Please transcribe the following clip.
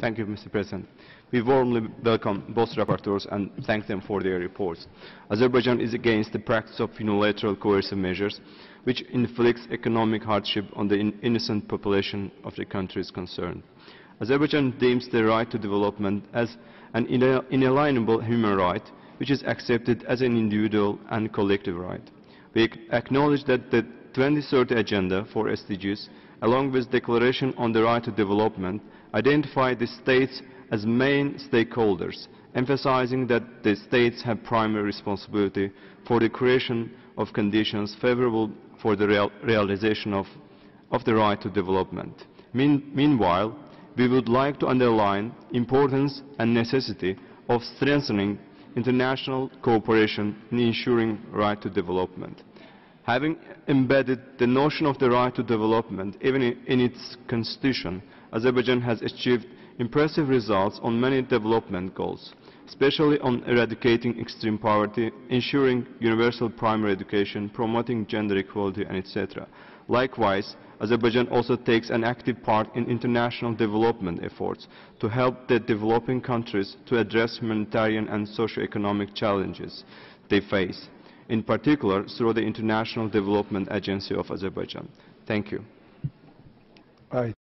Thank you, Mr. President. We warmly welcome both rapporteurs and thank them for their reports. Azerbaijan is against the practice of unilateral coercive measures, which inflicts economic hardship on the in innocent population of the countries concerned. Azerbaijan deems the right to development as an inalienable human right, which is accepted as an individual and collective right. We acknowledge that the 2030 Agenda for SDGs, along with Declaration on the Right to Development, identify the states as main stakeholders, emphasizing that the states have primary responsibility for the creation of conditions favorable for the real realization of, of the right to development. Mean, meanwhile, we would like to underline importance and necessity of strengthening international cooperation in ensuring right to development. Having embedded the notion of the right to development even in its constitution, Azerbaijan has achieved impressive results on many development goals, especially on eradicating extreme poverty, ensuring universal primary education, promoting gender equality, and etc. Likewise, Azerbaijan also takes an active part in international development efforts to help the developing countries to address humanitarian and socio-economic challenges they face, in particular through the International Development Agency of Azerbaijan. Thank you.